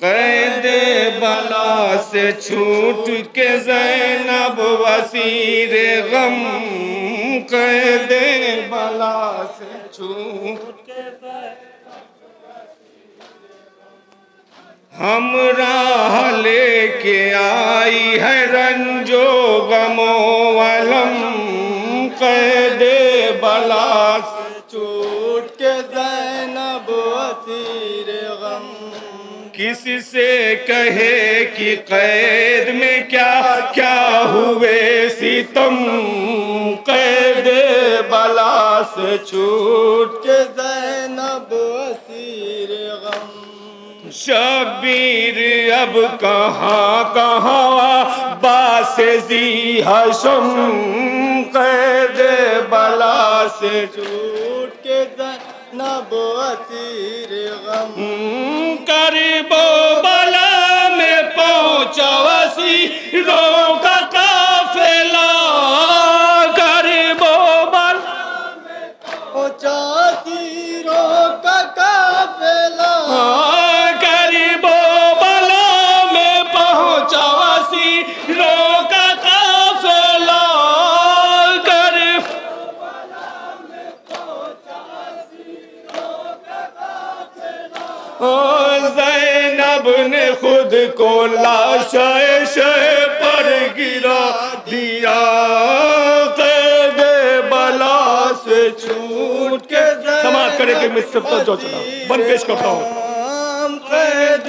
قید بلا سے چھوٹ کے زینب وسیر غم، قید بلا سے چھوٹ کے ہم راہ لے کے آئی ہے رنجو غم و علم، قید سے کہے کہ قید میں کیا کیا ہوئے ستم قید بلا سے چھوٹ کے زینب اسیر غم۔ شبیر اب کہاں کہاں؟ باس زی حشم۔ قید بلا سے چھوٹ کے زینب اسیر غم قریب و بلا میں پہنچا وسی کو لاشائے شہ پر گرا دیا قید بلا سے چھوٹ کے سماعت کرے کہ میں سب تک جو چلا بن پیش کرتا ہوں۔ قید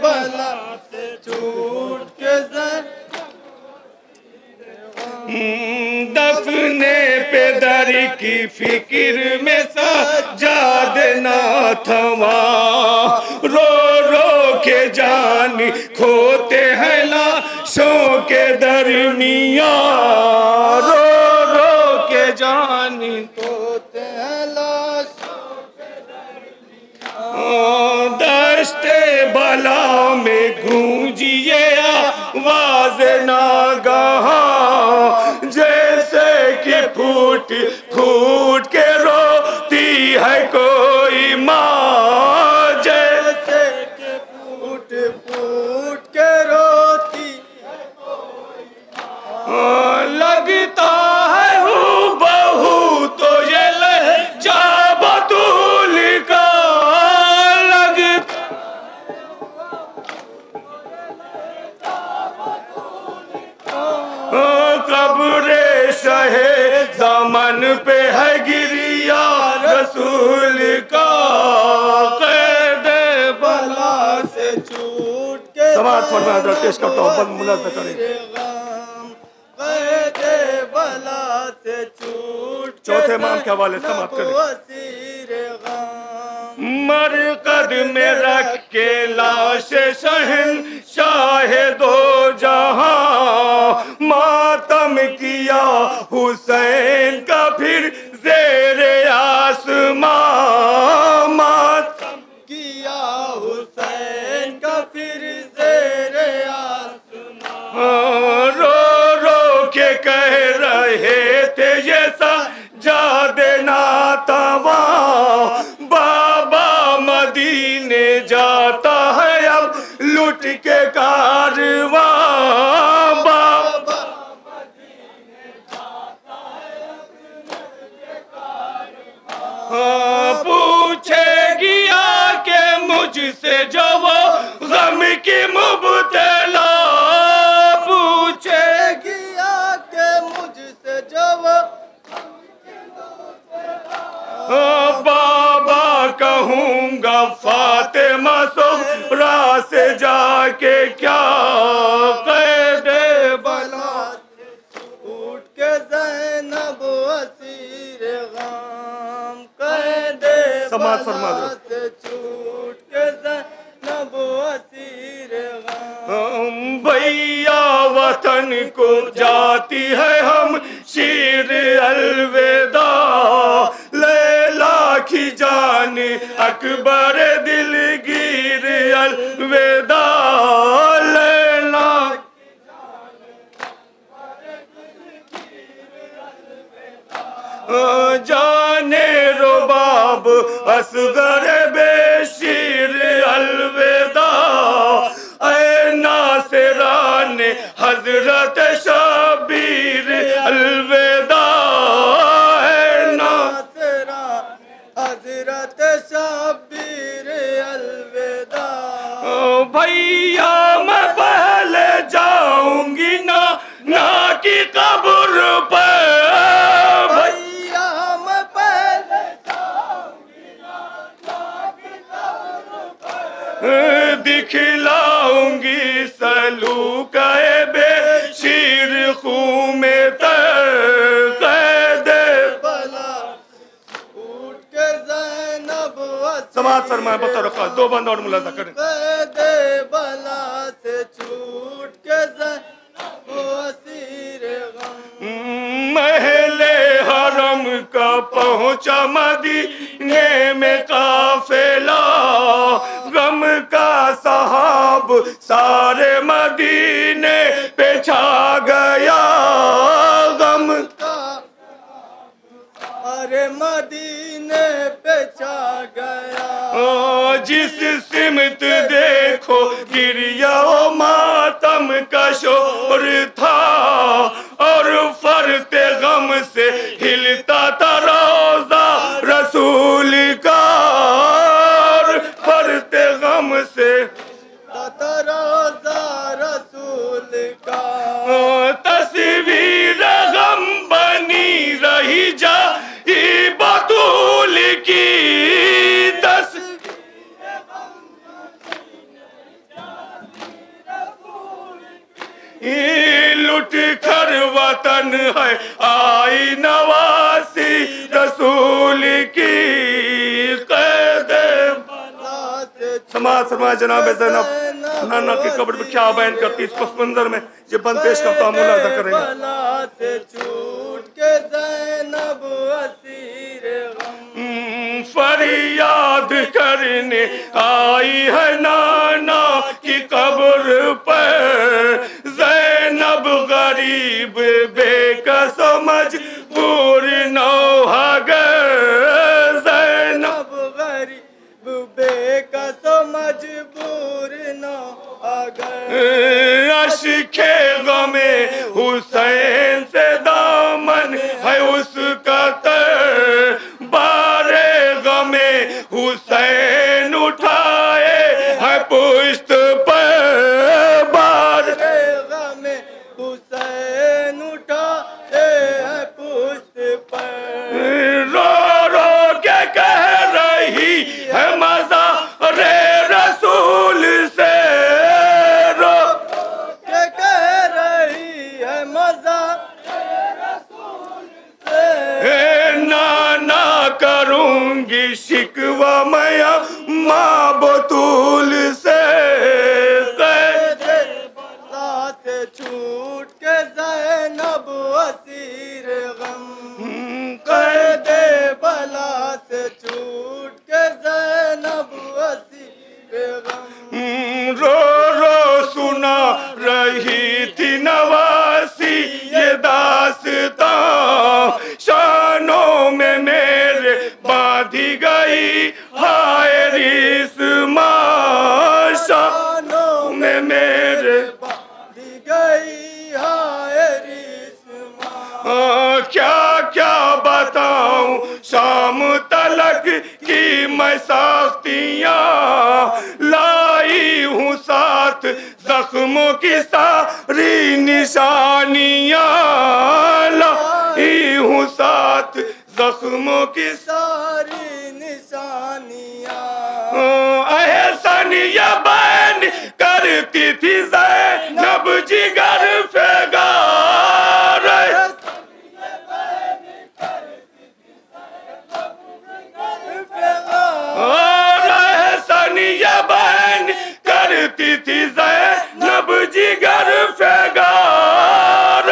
بلا سے چھوٹ کے زینب دفنے پہ در کی فکر میں سجاد نہ تھما رو کھوتے ہیں لاشوں کے درمیان رو رو کے جانی ہوتے ہیں لاشوں کے درمیان دشت بلا قبر شہ زمن پہ ہے گریا رسول کا قید بلا سے چھوٹ کے سماعت فرما حضرت پیش کرتا ہوں بند ملازمہ کریں۔ قید بلا سے چھوٹ کے چوتھے امام کے حوالے سے سماعت کریں۔ مرقد میں رکھ کے لاش شہن شاہ دو جہاں ماتم کیا۔ حسین کا پھر زیر آسمان۔ ماتم کیا۔ حسین کا پھر زیر آسمان۔ رو رو کے کہہ رہے تھے یہ سا جا دینا توا بابا مدینے جاتا ہے اب لٹ کے کارواں۔ سے جو وہ غم کی مبتلا پوچھے مجھ سے جواب ہاں، بابا کہوں گا فاطمہ سہرا سے جا کے کیا قید بلا اٹھ کے زینب اسیر غم قید۔ بلا سے چھوٹ وطن کو جاتی ہے ہم شیر الوداع۔ لیلا کی جان اکبر دلگیر الوداع۔ لیلا جانے رباب، اصغر حضرت شبیر سماعت فرمائے بطور خاص دو بند اور ملاحظہ کریں۔ قید بلا سے چھوٹ کے زینب اسیر غم محل حرم کا پہنچا مدینے میں قافلہ غم کا صحاب سارے دیکھو گریا و ماتم کا شور سماعت فرمائے جناب زینب نانا کی قبر میں کیا بیان کرتی اس پس منظر میں یہ بند پیش کرتا ہوں ملاحظہ کریں گے فریاد کرنے آئی ہے نانا کی قبر پر۔ زینب غریب بے کس مجبور نوحگر نہ کروں گی شکوہ میں ماں بطول سے ساختیاں لائی ہوں ساتھ زخموں کی ساری نشانیاں لائی ہوں ساتھ زخموں کی ساری نشانیاں۔ احسن یا بین کرتی تھی زینب جی جگر فگار کرتی تھی زینب جگر جی فگار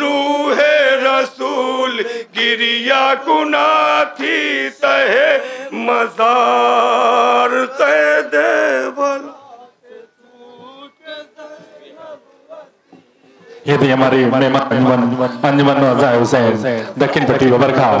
روح رسول گریا کنا تھی تہ مزار قید بل یہ تھی ہماری مہمان انجمن انجمن حسین، دکن پٹی ببرکھاؤ